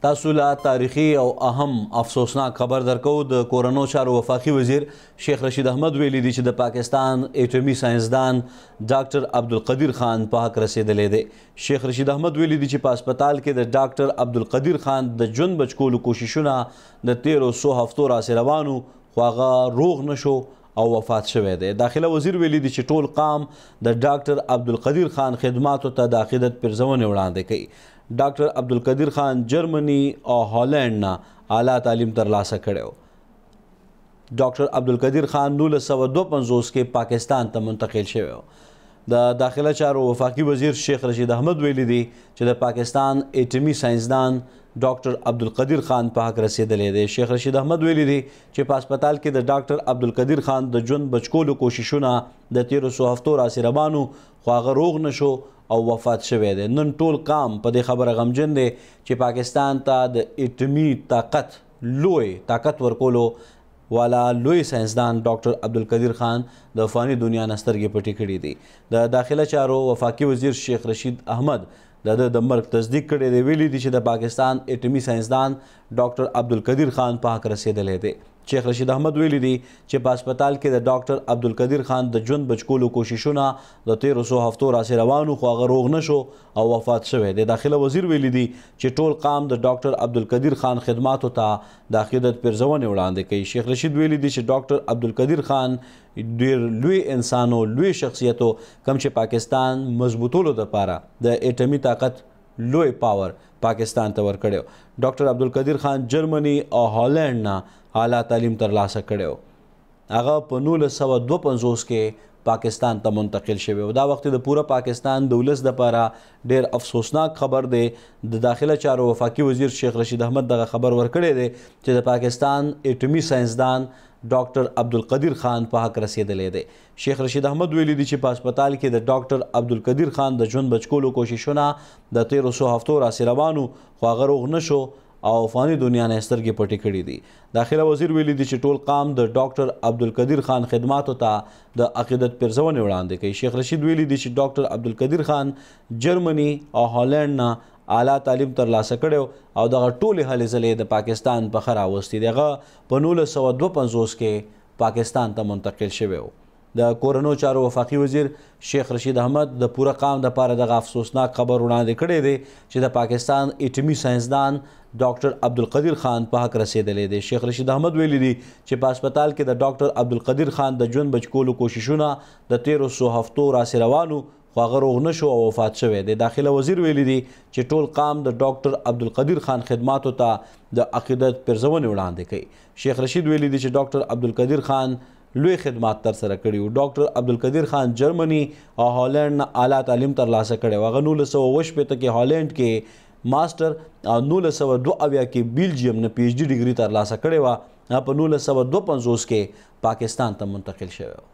تاسو لا تاریخي او اهم افسوسناک خبر درکو د کورنو چارو وفاقي وزیر شیخ رشید احمد ویلي دي چې د پاکستان اټومي ساينسدان ډاکټر عبدالقدیر خان په حق رسیدلې دي شیخ رشید احمد ویلي دي چې په هسپتال کې د ډاکټر عبدالقدیر خان د ژوند بچکولو کوششونه د تیرو سو هفتو راسې روانو خو هغه روغ نشو او وفات شوی دی داخله وزیر ویلي دي چې ټول قام د ډاکټر عبدالقدیر خان خدماتو ته د عقیدت پرځونې وړاندې کوي ډاکټر عبدالقدیر خان جرمني او هالند نه اعلی تعلیم ترلاسه کړی و ډاکټر عبدالقدیر خان 1952 کې پاکستان ته منتقل شوی و د داخله چارو وفاقي وزیر شیخ رشید احمد ویلي دي چې د پاکستان ایټمي ساينسدان ډاکټر عبدالقدیر خان په حق رسیدلی دی شیخ رشید احمد ویلي دي چې په هسپتال کې د ډاکټر عبدالقدیر خان د ژوند بچکولو کوششونه د تیرو څو هفتو راسې روانو خو هغه روغ نشو او وفات شوی دی نن ټول قام په دې خبره غمجن دی چې پاکستان ته د ایټمي طاقت لوی طاقت ورکولو والا لوی ساينسدان ډاکټر عبدالقدير خان د فاني دنيا نه سترګې پټې کړې دي. د داخله چارو وفاقي وزير شيخ رشيد احمد د ده د مرګ تصديق کړی دی، ويلي دي چې د پاکستان اټمي ساينسدان ډاکټر عبدالقدير خان په حق رسېدلی دی. شيخ رشيد احمد ويلي دي چې په هسپتال کې د ډاکټر عبدالقدير خان د ژوند بچکولو کوششونه د تېرو څو هفتو راسې روان و خو هغه روغ نه شو او وفات شوی دی. داخله وزير ويلي دي چې ټول قام د ډاکټر عبدالقدير خان خدماتو ته د عقیدت پرزونې وړاندې کوي شیخ رشید ویلي دي چې ډاکټر عبدالقدیر خان ډیر لوی انسان او لوی شخصیت کم چې پاکستان مضبوطولو لپاره د اټمی طاقت لوی پاور پاکستان ته ورکړو ډاکټر عبدالقدیر خان جرمني او هالند نه اعلی تعلیم ترلاسه کړو هغه په نولس سوه دوه پنځوس کې پاکستان ته منتقل شوی او دا وخت د پوره پاکستان د ولس لپاره ډیر افسوسناک خبر دی د داخله چارو وفاقي وزیر شیخ رشید احمد دغه خبر ورکړی دی چې د پاکستان اټومي ساينسدان ډاکټر عبدالقدیر خان په حق رسیدلی دی شیخ رشید احمد ویلي دی چې په هسپتال کې د ډاکټر عبدالقدیر خان د ژوند بچکولو کوششونه د تیرو څو هفتو راسې روانو خو هغه روغ نشو او فانی دنیا نه سترګې پټې کړې دي داخله وزیر ویلي دي چې ټول قام د ډاکټر عبدالقدیر خان خدماتو ته د عقیدت پرزونې وړاندې کوي شیخ رشید ویلي دي چې ډاکټر عبدالقدیر خان جرمني او هالند نه اعلی تعلیم ترلاسه کړی او دغه ټولې هلې ځلې د پاکستان په ښه راوستي دی هغه په نولس سوه دوه پنځوس کې پاکستان ته منتقل شوی و د کورنو چارو وفاقي وزیر شیخ رشید احمد د پوره قام د پاره دغه افسوسناک خبر وړاندې کړی دی چې د پاکستان اټمي ساينسدان ډاکټر عبدالقدیر خان په حق رسیدلې دی شیخ رشید احمد ویلي دي چې په هسپتال کې د ډاکټر عبدالقدیر خان د ژوند بچکولو کوششونه د تیرو سو هفتو راس روانو خو هغه روغ نشو او وفات شوی دی داخله وزیر ویلي دي چې ټول قام د ډاکټر عبدالقدیر خان خدماتو ته د عقیدت پرځونې وړاندې کوي شیخ رشید ویلي دي چې ډاکټر عبدالقدیر خان لوی خدمات تر سره کړي وو ډاکټر عبدالقدیر خان جرمني او هالند نه اعلی تعلیم تر لاسه کړی و هغه 1918 کې هالند کې ماستر او 1902 اویا کې بیلجیم نه پی ایچ ډي ډیګري تر لاسه کړی و په 1952 کې پاکستان ته منتقل شوی و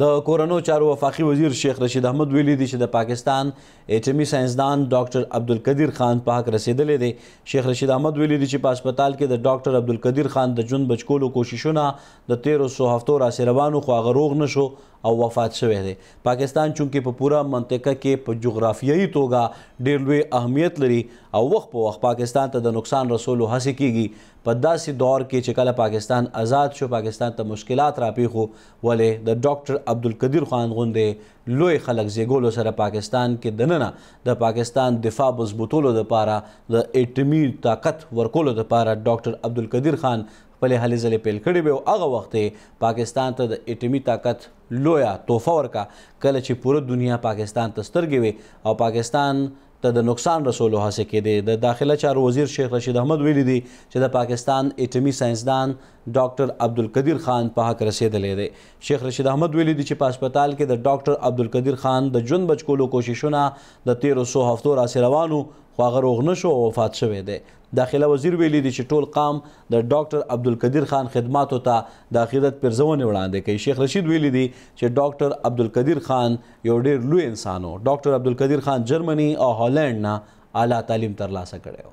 د کورنو چارو وفاقي وزیر شیخ رشید احمد ویلي دي چې د پاکستان اټمي ساينسدان ډاکټر عبدالقدیر خان په حق رسیدلې دي شیخ رشید احمد ویلي دي چې په هسپتال کې د ډاکټر عبدالقدیر خان د ژوند بچکولو کوششونه د تیرو څو هفتو راسې روانو خو هغه روغ نشو او وفات شوی دی پاکستان چونکې په پوره منطقه کې په جغرافیایي توګه ډیر لوی اهمیت لري او وخت په وخت پاکستان ته د نقصان رسولو هڅې کیږي په داسې دور کې چې کله پاکستان آزاد شو پاکستان ته مشکلات راپیښو ولې د ډاکټر عبدالقدیر خان غوندې لوی خلک زیګولو سره پاکستان کې دننه د پاکستان دفاع بزبوتولو لپاره د اټمی طاقت ورکولو لپاره ډاکټر عبدالقدیر خان خپل هلې ځلې پیل کړې وي او هغه وخت پاکستان ته د اټمی طاقت لویا توفه ورکا کله چې پوره دنیا پاکستان ته سترګې وي او پاکستان ته د نقصان رسولو هڅې کېدې. د داخله چارو وزیر شیخ رشید احمد ویلي دي چې د پاکستان اټمي ساینسدان ډاکټر عبدالقدیر خان په حق رسېدلی دی. شیخ رشید احمد ویلي دي چې په هسپتال کې د ډاکټر عبدالقدیر خان د ژوند بچ کولو کوششونه د تېرو څو هفتو راهسې روان وو خو هغه روغ نه شو او وفات شوی دی. داخله وزیر ویلي دي چې ټول قام د ډاکټر عبدالقدیر خان خدماتو ته د عقیدت پېرزونې وړاندې کوي. شیخ رشید ویلي دي چې ډاکټر عبدالقدیر خان یو ډیر لوی انسان و ډاکټر عبدالقدیر خان جرمني او هالند نه اعلی تعلیم ترلاسه کړی و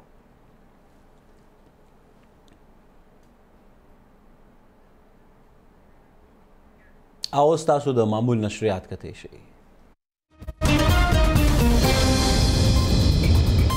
او تاسو د معمول نشریات کته شي